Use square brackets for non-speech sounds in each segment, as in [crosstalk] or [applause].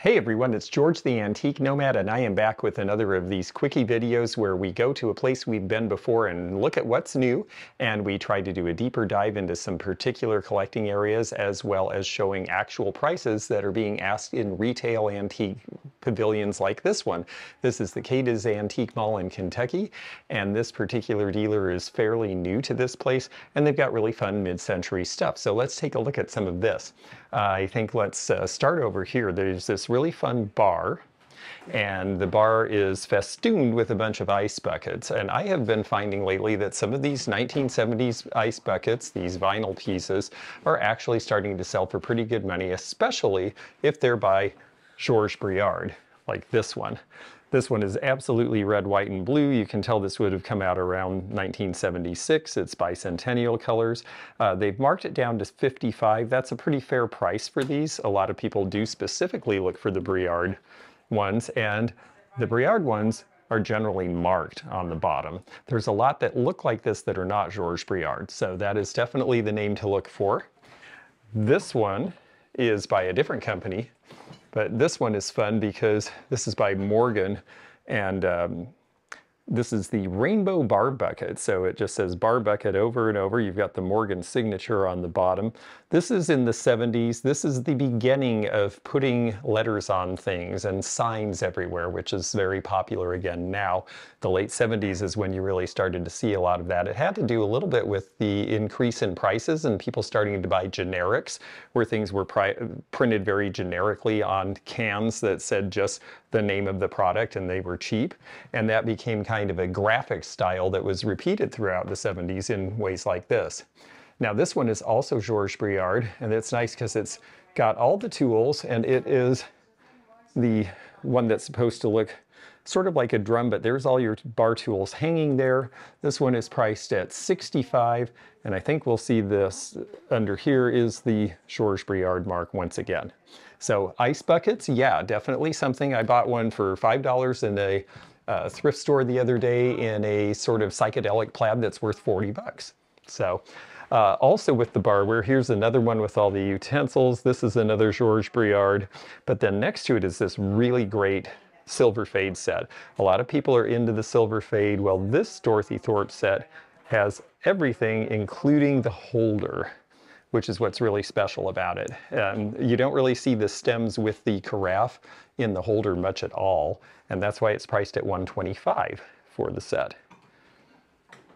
Hey everyone, it's George the Antique Nomad and I am back with another of these quickie videos where we go to a place we've been before and look at what's new and we try to do a deeper dive into some particular collecting areas as well as showing actual prices that are being asked in retail antique pavilions like this one. This is the Cadiz Antique Mall in Kentucky and this particular dealer is fairly new to this place and they've got really fun mid-century stuff. So let's take a look at some of this. Uh, I think let's uh, start over here. There's this really fun bar and the bar is festooned with a bunch of ice buckets. And I have been finding lately that some of these 1970s ice buckets, these vinyl pieces, are actually starting to sell for pretty good money, especially if they're by Georges Briard, like this one. This one is absolutely red, white, and blue. You can tell this would have come out around 1976. It's bicentennial colors. Uh, they've marked it down to 55. That's a pretty fair price for these. A lot of people do specifically look for the Briard ones, and the Briard ones are generally marked on the bottom. There's a lot that look like this that are not Georges Briard, so that is definitely the name to look for. This one is by a different company, but this one is fun because this is by Morgan and um, this is the rainbow bar bucket. So it just says bar bucket over and over. You've got the Morgan signature on the bottom. This is in the 70s. This is the beginning of putting letters on things and signs everywhere, which is very popular again now. The late 70s is when you really started to see a lot of that. It had to do a little bit with the increase in prices and people starting to buy generics, where things were printed very generically on cans that said just the name of the product and they were cheap. And that became kind of a graphic style that was repeated throughout the 70s in ways like this. Now this one is also Georges Briard, and it's nice because it's got all the tools, and it is the one that's supposed to look sort of like a drum, but there's all your bar tools hanging there. This one is priced at 65, and I think we'll see this under here is the Georges Briard mark once again. So ice buckets, yeah, definitely something. I bought one for $5 in a uh, thrift store the other day in a sort of psychedelic plaid that's worth 40 bucks. So uh, also with the barware, here's another one with all the utensils. This is another Georges Briard. But then next to it is this really great silver fade set. A lot of people are into the silver fade. Well, this Dorothy Thorpe set has everything, including the holder which is what's really special about it. Um, you don't really see the stems with the carafe in the holder much at all, and that's why it's priced at 125 for the set.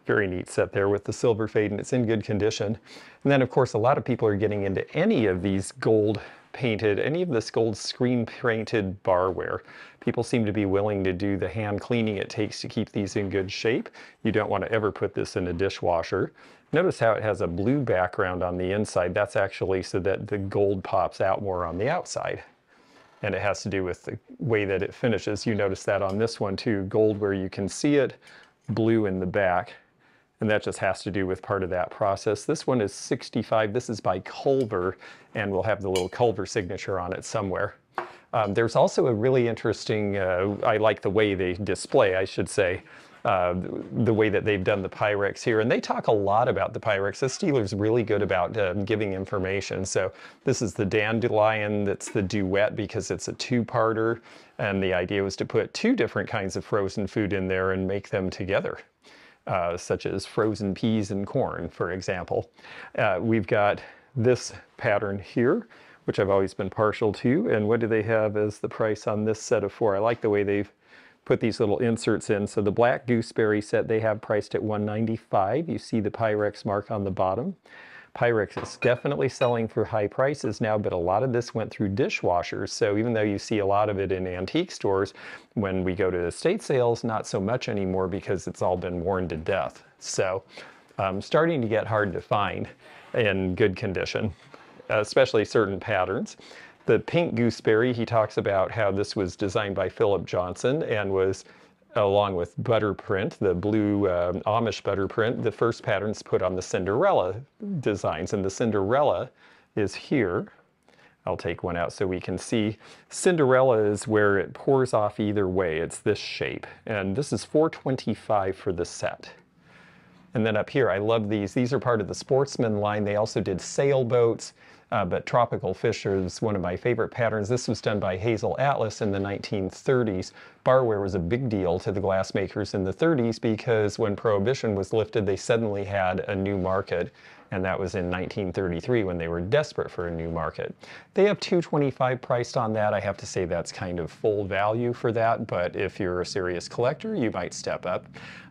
Very neat set there with the silver fade and it's in good condition. And then of course a lot of people are getting into any of these gold painted, any of this gold screen painted barware. People seem to be willing to do the hand cleaning it takes to keep these in good shape. You don't want to ever put this in a dishwasher. Notice how it has a blue background on the inside. That's actually so that the gold pops out more on the outside. And it has to do with the way that it finishes. You notice that on this one too, gold where you can see it, blue in the back and that just has to do with part of that process. This one is 65. This is by Culver, and we'll have the little Culver signature on it somewhere. Um, there's also a really interesting, uh, I like the way they display, I should say, uh, the way that they've done the Pyrex here. And they talk a lot about the Pyrex. The dealer's really good about uh, giving information. So this is the Dandelion, that's the duet because it's a two-parter. And the idea was to put two different kinds of frozen food in there and make them together uh, such as frozen peas and corn, for example. Uh, we've got this pattern here, which I've always been partial to. And what do they have as the price on this set of four? I like the way they've put these little inserts in. So the black gooseberry set they have priced at 195. You see the Pyrex mark on the bottom. Pyrex is definitely selling for high prices now, but a lot of this went through dishwashers. So even though you see a lot of it in antique stores, when we go to estate sales, not so much anymore because it's all been worn to death. So um, starting to get hard to find in good condition, especially certain patterns. The pink gooseberry, he talks about how this was designed by Philip Johnson and was along with butter print, the blue uh, Amish butter print, the first patterns put on the Cinderella designs. And the Cinderella is here. I'll take one out so we can see. Cinderella is where it pours off either way. It's this shape. And this is 425 for the set. And then up here, I love these. These are part of the Sportsman line. They also did sailboats. Uh, but Tropical Fish is one of my favorite patterns. This was done by Hazel Atlas in the 1930s. Barware was a big deal to the glassmakers in the 30s because when Prohibition was lifted, they suddenly had a new market and that was in 1933 when they were desperate for a new market. They have 225 priced on that. I have to say that's kind of full value for that, but if you're a serious collector, you might step up.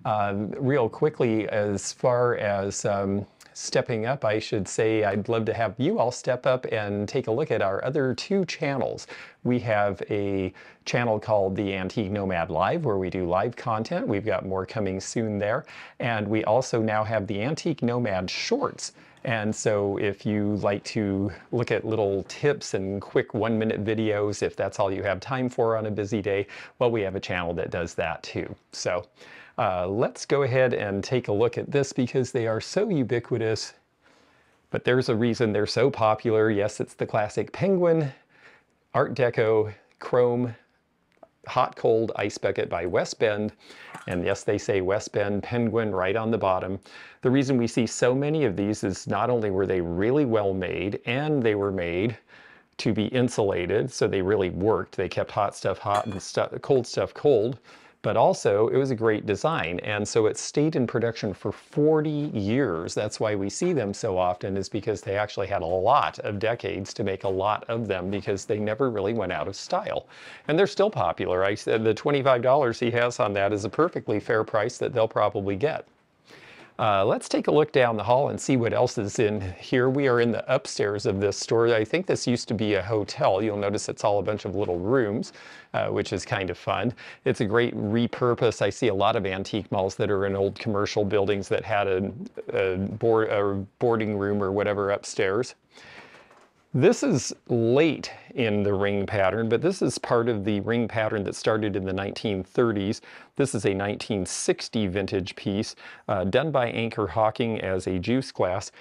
Um, real quickly, as far as um, stepping up, I should say I'd love to have you all step up and take a look at our other two channels. We have a channel called the Antique Nomad Live where we do live content. We've got more coming soon there. And we also now have the Antique Nomad Shorts. And so if you like to look at little tips and quick one minute videos, if that's all you have time for on a busy day, well, we have a channel that does that too. So uh, let's go ahead and take a look at this because they are so ubiquitous, but there's a reason they're so popular. Yes, it's the classic Penguin Art Deco Chrome Hot Cold Ice Bucket by West Bend. And yes, they say West Bend Penguin right on the bottom. The reason we see so many of these is not only were they really well made, and they were made to be insulated, so they really worked. They kept hot stuff hot and stu cold stuff cold but also it was a great design. And so it stayed in production for 40 years. That's why we see them so often is because they actually had a lot of decades to make a lot of them because they never really went out of style. And they're still popular. I said the $25 he has on that is a perfectly fair price that they'll probably get. Uh, let's take a look down the hall and see what else is in here. We are in the upstairs of this store. I think this used to be a hotel. You'll notice it's all a bunch of little rooms, uh, which is kind of fun. It's a great repurpose. I see a lot of antique malls that are in old commercial buildings that had a, a, board, a boarding room or whatever upstairs. This is late in the ring pattern, but this is part of the ring pattern that started in the 1930s. This is a 1960 vintage piece uh, done by Anchor Hocking as a juice glass.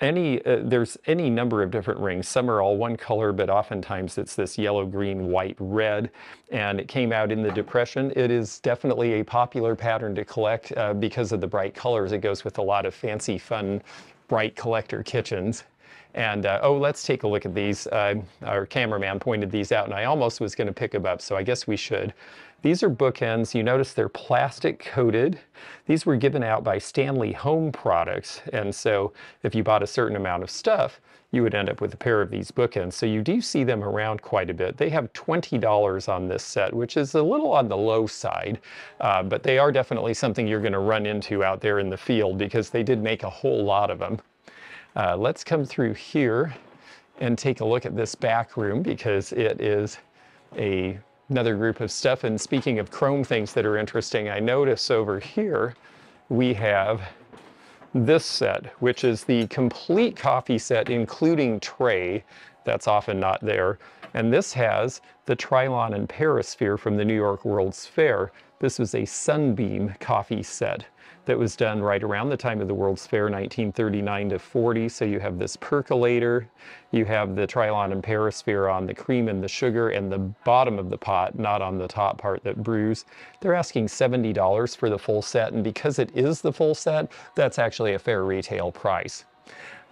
Any, uh, there's any number of different rings. Some are all one color, but oftentimes it's this yellow, green, white, red, and it came out in the Depression. It is definitely a popular pattern to collect uh, because of the bright colors. It goes with a lot of fancy, fun, bright collector kitchens. And uh, oh, let's take a look at these. Uh, our cameraman pointed these out and I almost was gonna pick them up, so I guess we should. These are bookends. You notice they're plastic coated. These were given out by Stanley Home Products. And so if you bought a certain amount of stuff, you would end up with a pair of these bookends. So you do see them around quite a bit. They have $20 on this set, which is a little on the low side, uh, but they are definitely something you're gonna run into out there in the field because they did make a whole lot of them. Uh, let's come through here and take a look at this back room because it is a, another group of stuff. And speaking of chrome things that are interesting, I notice over here we have this set, which is the complete coffee set, including tray. That's often not there. And this has the Trilon and Perisphere from the New York World's Fair. This was a Sunbeam coffee set that was done right around the time of the World's Fair, 1939 to 40. So you have this percolator, you have the Trilon and Perisphere on the cream and the sugar and the bottom of the pot, not on the top part that brews. They're asking $70 for the full set, and because it is the full set, that's actually a fair retail price.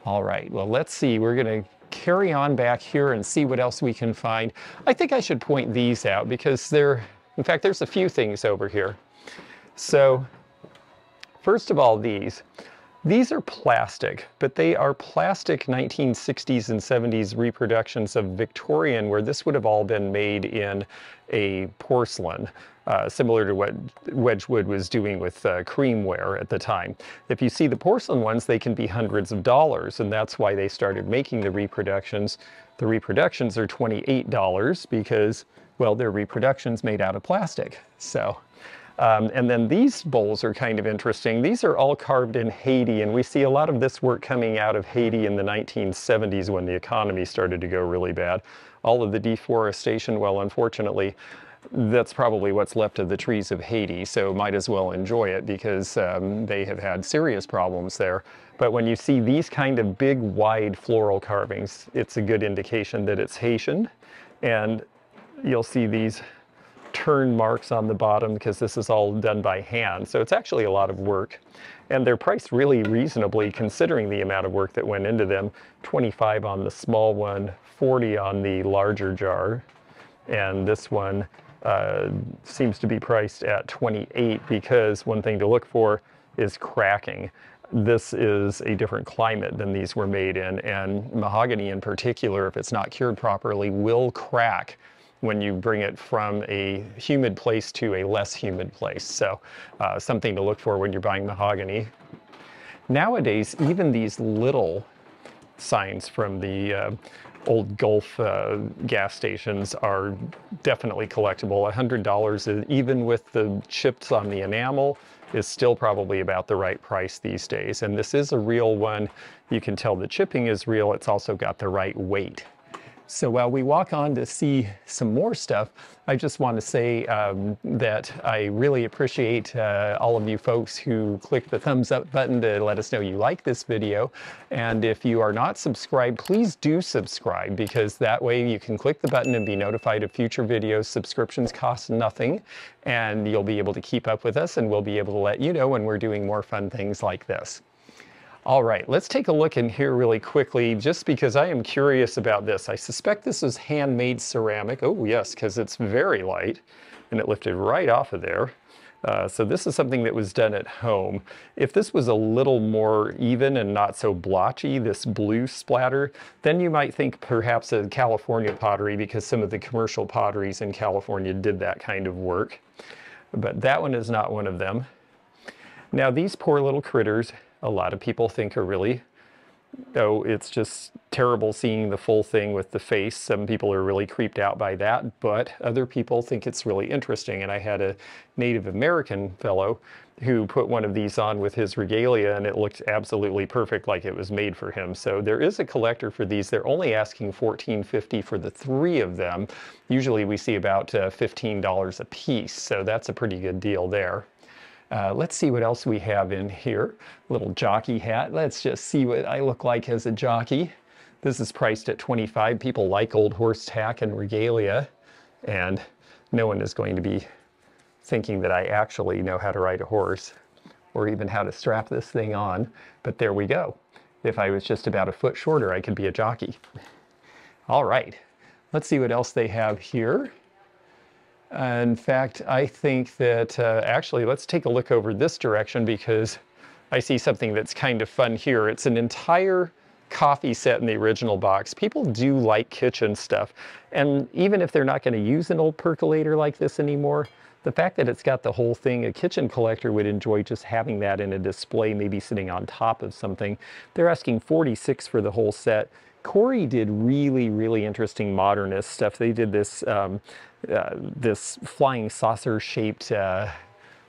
All right, well, let's see. We're gonna carry on back here and see what else we can find. I think I should point these out because they're, in fact, there's a few things over here. So First of all, these. These are plastic, but they are plastic 1960s and 70s reproductions of Victorian, where this would have all been made in a porcelain, uh, similar to what Wedgwood was doing with uh, creamware at the time. If you see the porcelain ones, they can be hundreds of dollars, and that's why they started making the reproductions. The reproductions are $28 because, well, they're reproductions made out of plastic. So um, and then these bowls are kind of interesting. These are all carved in Haiti, and we see a lot of this work coming out of Haiti in the 1970s when the economy started to go really bad. All of the deforestation, well, unfortunately, that's probably what's left of the trees of Haiti, so might as well enjoy it because um, they have had serious problems there. But when you see these kind of big, wide floral carvings, it's a good indication that it's Haitian. And you'll see these turn marks on the bottom because this is all done by hand. So it's actually a lot of work. And they're priced really reasonably considering the amount of work that went into them. 25 on the small one, 40 on the larger jar. And this one uh, seems to be priced at 28 because one thing to look for is cracking. This is a different climate than these were made in, and mahogany in particular, if it's not cured properly, will crack when you bring it from a humid place to a less humid place. So uh, something to look for when you're buying mahogany. Nowadays, even these little signs from the uh, old Gulf uh, gas stations are definitely collectible. $100, even with the chips on the enamel, is still probably about the right price these days. And this is a real one. You can tell the chipping is real. It's also got the right weight. So while we walk on to see some more stuff, I just want to say um, that I really appreciate uh, all of you folks who click the thumbs up button to let us know you like this video. And if you are not subscribed, please do subscribe because that way you can click the button and be notified of future videos. Subscriptions cost nothing and you'll be able to keep up with us and we'll be able to let you know when we're doing more fun things like this. All right, let's take a look in here really quickly, just because I am curious about this. I suspect this is handmade ceramic. Oh yes, because it's very light, and it lifted right off of there. Uh, so this is something that was done at home. If this was a little more even and not so blotchy, this blue splatter, then you might think perhaps a California pottery because some of the commercial potteries in California did that kind of work. But that one is not one of them. Now these poor little critters a lot of people think are really oh, it's just terrible seeing the full thing with the face. Some people are really creeped out by that, but other people think it's really interesting. And I had a Native American fellow who put one of these on with his regalia and it looked absolutely perfect like it was made for him. So there is a collector for these. They're only asking $14.50 for the three of them. Usually we see about uh, $15 a piece. So that's a pretty good deal there. Uh, let's see what else we have in here. Little jockey hat. Let's just see what I look like as a jockey. This is priced at 25. People like old horse tack and regalia, and no one is going to be thinking that I actually know how to ride a horse or even how to strap this thing on, but there we go. If I was just about a foot shorter, I could be a jockey. All right, let's see what else they have here. In fact, I think that uh, actually, let's take a look over this direction because I see something that's kind of fun here. It's an entire coffee set in the original box. People do like kitchen stuff. And even if they're not going to use an old percolator like this anymore, the fact that it's got the whole thing, a kitchen collector would enjoy just having that in a display, maybe sitting on top of something. They're asking 46 for the whole set. Corey did really, really interesting modernist stuff. They did this um, uh, this flying saucer shaped uh,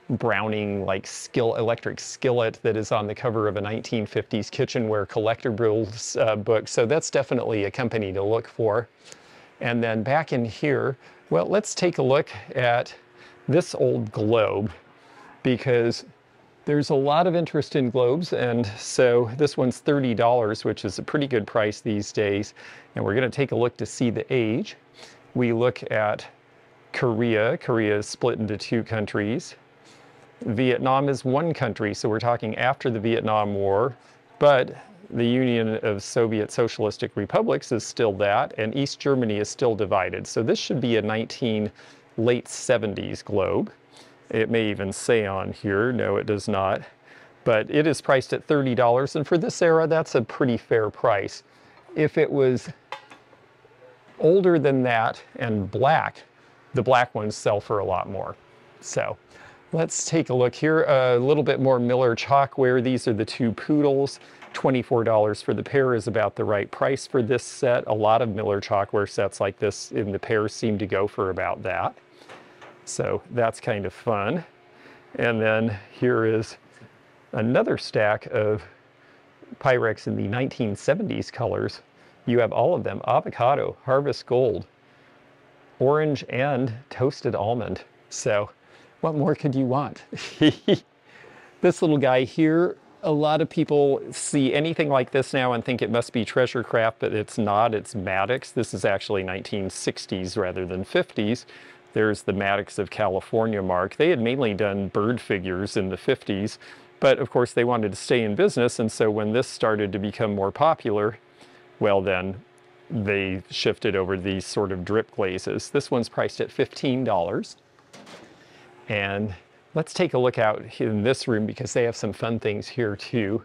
Browning like skill electric skillet that is on the cover of a 1950s kitchenware collectibles uh, book. So that's definitely a company to look for. And then back in here, well, let's take a look at this old globe because there's a lot of interest in globes. And so this one's $30, which is a pretty good price these days. And we're going to take a look to see the age. We look at Korea. Korea is split into two countries. Vietnam is one country, so we're talking after the Vietnam War, but the Union of Soviet Socialistic Republics is still that, and East Germany is still divided. So this should be a 19 late 70s globe. It may even say on here, no it does not, but it is priced at $30, and for this era, that's a pretty fair price. If it was older than that and black, the black ones sell for a lot more. So let's take a look here. A little bit more Miller chalkware. These are the two poodles. $24 for the pair is about the right price for this set. A lot of Miller chalkware sets like this in the pair seem to go for about that. So that's kind of fun. And then here is another stack of Pyrex in the 1970s colors. You have all of them, avocado, harvest gold, orange and toasted almond. So what more could you want? [laughs] this little guy here, a lot of people see anything like this now and think it must be treasure craft, but it's not, it's Maddox. This is actually 1960s rather than 50s. There's the Maddox of California mark. They had mainly done bird figures in the 50s, but of course they wanted to stay in business, and so when this started to become more popular, well then they shifted over these sort of drip glazes. This one's priced at $15. And let's take a look out in this room because they have some fun things here too.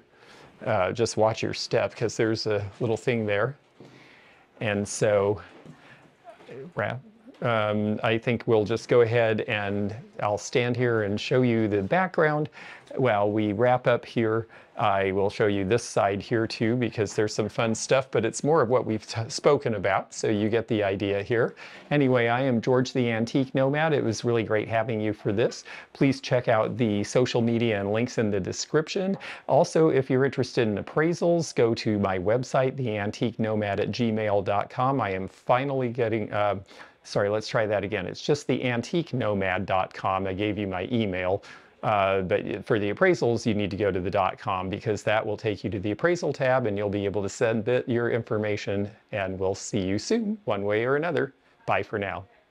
Uh, just watch your step because there's a little thing there. And so um, I think we'll just go ahead and I'll stand here and show you the background while we wrap up here. I will show you this side here too because there's some fun stuff, but it's more of what we've spoken about, so you get the idea here. Anyway, I am George the Antique Nomad. It was really great having you for this. Please check out the social media and links in the description. Also, if you're interested in appraisals, go to my website, theantiquenomad at gmail.com. I am finally getting... Uh, sorry, let's try that again. It's just the antiquenomad.com. I gave you my email. Uh, but for the appraisals, you need to go to the .com because that will take you to the appraisal tab and you'll be able to send your information and we'll see you soon, one way or another. Bye for now.